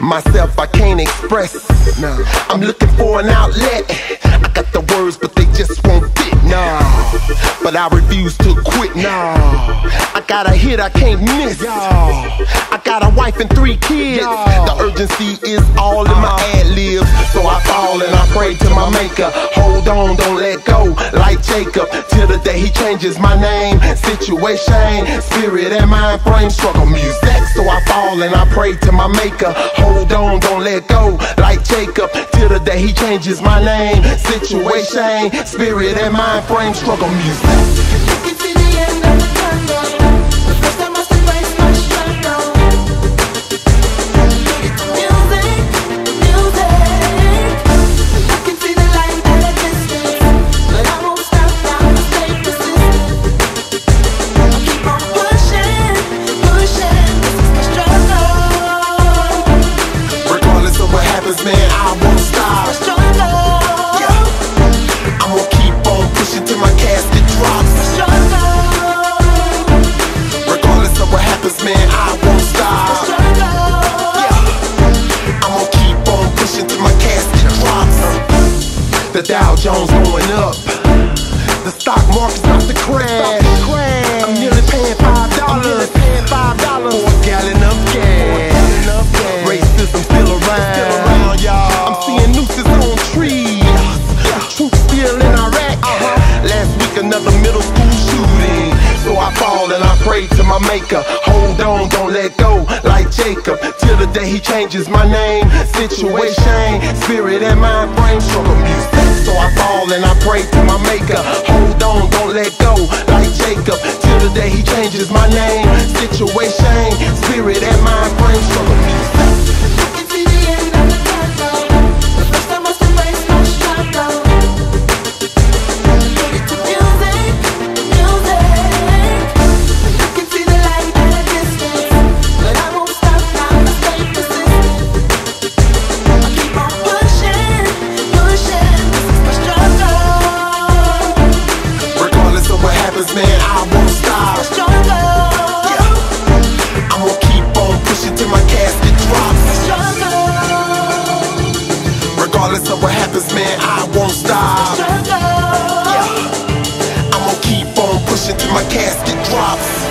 Myself, I can't express. I'm looking for an outlet. I got the words, but they just won't fit. Nah, but I refuse to quit. Nah, I got a hit I can't miss. I got a wife and three kids. The urgency is all in my uh-huh. ad libs. So I fall and I pray to my maker. Hold on, don't let go. Jacob, till the day he changes my name. Situation, spirit, and mind frame struggle music. So I fall and I pray to my maker. Hold on, don't let go. Like Jacob, till the day he changes my name. Situation, spirit, and mind frame struggle music. Dow Jones going up. The stock market's about to crash. I'm nearly paying five dollars. For a gallon of gas. Racism still around. I'm seeing nooses on trees. Troops still in Iraq. Last week another middle school shooting. So I fall and I pray to my maker. Hold on, don't let go. Like Jacob, till the day he changes my name. Situation, spirit, and mind frame struggle music. Fall and I pray to my maker. Hold on, don't let go. Like Jacob, till the day he changes my name. Situation, spirit, and mind frame Regardless of what happens, man, I won't stop. Yeah. I'm gonna keep on pushing till my casket drops.